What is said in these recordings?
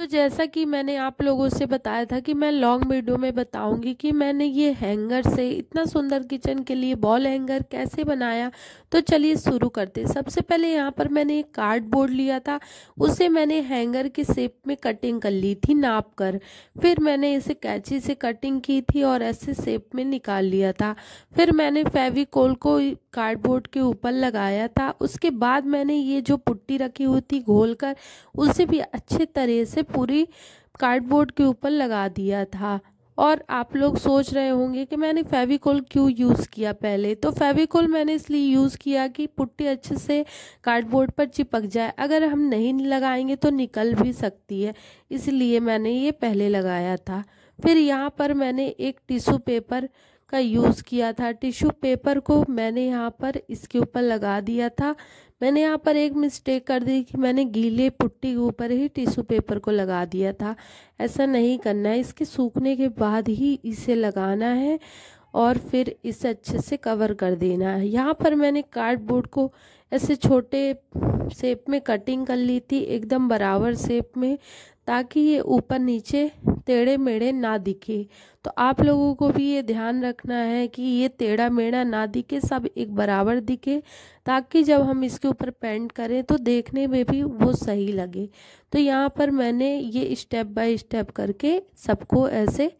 तो जैसा कि मैंने आप लोगों से बताया था कि मैं लॉन्ग वीडियो में बताऊँगी कि मैंने ये हैंगर से इतना सुंदर किचन के लिए बॉल हैंगर कैसे बनाया। तो चलिए शुरू करते सबसे पहले यहाँ पर मैंने एक कार्डबोर्ड लिया था। उसे मैंने हैंगर की शेप में कटिंग कर ली थी, नाप कर। फिर मैंने इसे कैची से कटिंग की थी और ऐसे शेप में निकाल लिया था। फिर मैंने फेविकोल को कार्डबोर्ड के ऊपर लगाया था। उसके बाद मैंने ये जो पुट्टी रखी हुई थी घोल कर, उसे भी अच्छे तरह से पूरी कार्डबोर्ड के ऊपर लगा दिया था। और आप लोग सोच रहे होंगे कि मैंने फेविकोल क्यों यूज़ किया पहले? तो फेविकोल मैंने इसलिए यूज़ किया कि पुट्टी अच्छे से कार्डबोर्ड पर चिपक जाए। अगर हम नहीं लगाएँगे तो निकल भी सकती है। इसलिए मैंने ये पहले लगाया था। फिर यहाँ पर मैंने एक टिश्यू पेपर का यूज़ किया था। टिश्यू पेपर को मैंने यहाँ पर इसके ऊपर लगा दिया था। मैंने यहाँ पर एक मिस्टेक कर दी कि मैंने गीले पुट्टी के ऊपर ही टिश्यू पेपर को लगा दिया था। ऐसा नहीं करना है। इसके सूखने के बाद ही इसे लगाना है और फिर इसे अच्छे से कवर कर देना है। यहाँ पर मैंने कार्डबोर्ड को ऐसे छोटे शेप में कटिंग कर ली थी, एकदम बराबर शेप में, ताकि ये ऊपर नीचे टेढ़े मेढ़े ना दिखे। तो आप लोगों को भी ये ध्यान रखना है कि ये टेढ़ा मेढ़ा ना दिखे, सब एक बराबर दिखे, ताकि जब हम इसके ऊपर पेंट करें तो देखने में भी वो सही लगे। तो यहाँ पर मैंने ये स्टेप बाय स्टेप करके सबको ऐसे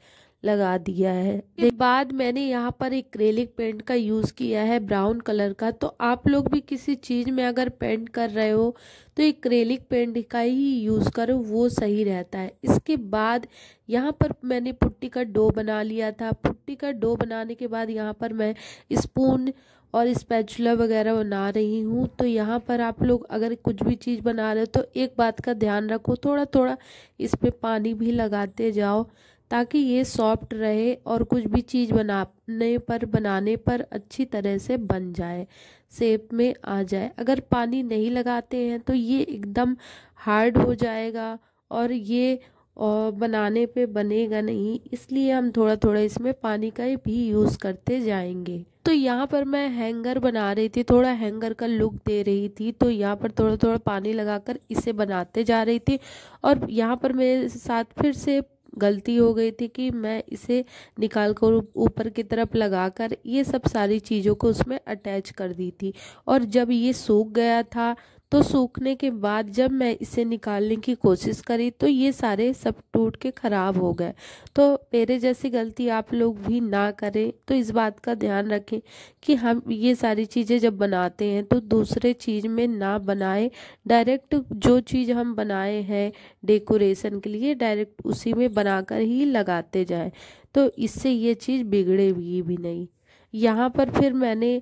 लगा दिया है। बाद मैंने यहाँ पर एक क्रेलिक पेंट का यूज़ किया है ब्राउन कलर का। तो आप लोग भी किसी चीज़ में अगर पेंट कर रहे हो तो एक क्रेलिक पेंट का ही यूज़ करो वो सही रहता है। इसके बाद यहाँ पर मैंने पुट्टी का डो बना लिया था। पुट्टी का डो बनाने के बाद यहाँ पर मैं स्पून और स्पैचुला वगैरह बना रही हूँ। तो यहाँ पर आप लोग अगर कुछ भी चीज़ बना रहे हो तो एक बात का ध्यान रखो। थोड़ा थोड़ा इस पर पानी भी लगाते जाओ। ताकि ये सॉफ्ट रहे और कुछ भी चीज़ बनाने पर बनाने पर अच्छी तरह से बन जाए सेप में आ जाए। अगर पानी नहीं लगाते हैं तो ये एकदम हार्ड हो जाएगा और ये और बनाने पे बनेगा नहीं, इसलिए हम थोड़ा थोड़ा इसमें पानी का भी यूज़ करते जाएँगे। तो यहाँ पर मैं हैंगर बना रही थी, थोड़ा हैंगर का लुक दे रही थी तो यहाँ पर थोड़ा थोड़ा पानी लगाकर इसे बनाते जा रही थी और यहाँ पर मेरे साथ फिर से गलती हो गई थी कि मैं इसे निकाल कर ऊपर की तरफ़ लगाकर ये सब सारी चीज़ों को उसमें अटैच कर दी थी। और जब ये सूख गया था तो सूखने के बाद जब मैं इसे निकालने की कोशिश करी तो ये सारे सब टूट के ख़राब हो गए। तो मेरे जैसी गलती आप लोग भी ना करें। तो इस बात का ध्यान रखें कि हम ये सारी चीज़ें जब बनाते हैं तो दूसरे चीज़ में ना बनाए। डायरेक्ट जो चीज़ हम बनाए हैं डेकोरेशन के लिए, डायरेक्ट उसी में बनाकर ही लगाते जाएँ। तो इससे ये चीज़ बिगड़ेगी भी नहीं। यहाँ पर फिर मैंने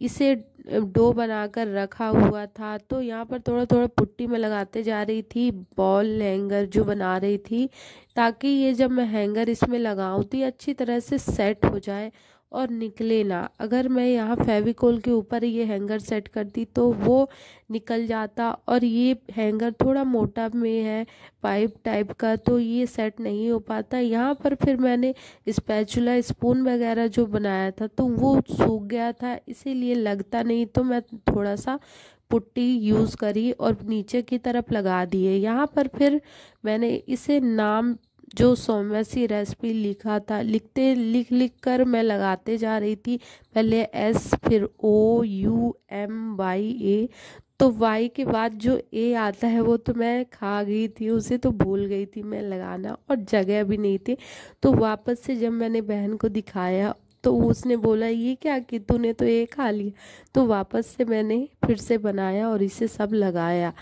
इसे डो बनाकर रखा हुआ था। तो यहाँ पर थोड़ा थोड़ा पुट्टी में लगाते जा रही थी, बॉल हैंगर जो बना रही थी, ताकि ये जब मैं हैंगर इसमें लगाऊँ तो ये अच्छी तरह से सेट हो जाए और निकले ना। अगर मैं यहाँ फेविकोल के ऊपर ये हैंगर सेट करती तो वो निकल जाता और ये हैंगर थोड़ा मोटा में है, पाइप टाइप का तो ये सेट नहीं हो पाता। यहाँ पर फिर मैंने स्पैचुला, स्पून वगैरह जो बनाया था तो वो सूख गया था, इसीलिए लगता नहीं तो मैं थोड़ा सा पुट्टी यूज़ करी और नीचे की तरफ़ लगा दिए। यहाँ पर फिर मैंने इसे नाम जो सौम्यसी रेसिपी लिखा था, लिखते, लिख लिख कर मैं लगाते जा रही थी। पहले एस फिर O U M Y A तो वाई के बाद जो ए आता है वो तो मैं खा गई थी, उसे तो भूल गई थी मैं लगाना और जगह भी नहीं थी। तो वापस से जब मैंने बहन को दिखाया तो उसने बोला, ये क्या कि तूने तो ये खा लिया? तो वापस से मैंने फिर से बनाया और इसे सब लगाया।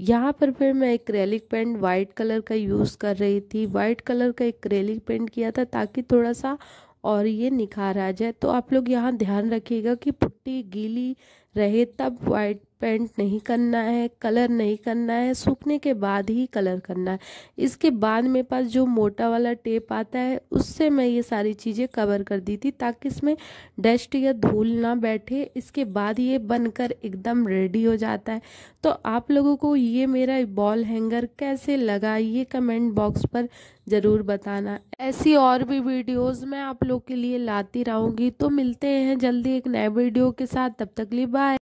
यहाँ पर फिर मैं एक्रेलिक पेंट वाइट कलर का यूज़ कर रही थी। वाइट कलर का एक्रेलिक पेंट किया था ताकि थोड़ा सा और ये निखार आ जाए। तो आप लोग यहाँ ध्यान रखिएगा कि पुट्टी गीली रहे तब वाइट पेंट नहीं करना है, कलर नहीं करना है, सूखने के बाद ही कलर करना है। इसके बाद मेरे पास जो मोटा वाला टेप आता है, उससे मैं ये सारी चीज़ें कवर कर दी थी ताकि इसमें डस्ट या धूल ना बैठे। इसके बाद ये बनकर एकदम रेडी हो जाता है। तो आप लोगों को ये मेरा बॉल हैंगर कैसे लगा, ये कमेंट बॉक्स पर ज़रूर बताना। ऐसी और भी वीडियोस मैं आप लोग के लिए लाती रहूँगी। तो मिलते हैं जल्दी एक नए वीडियो के साथ। तब तक लिए बाय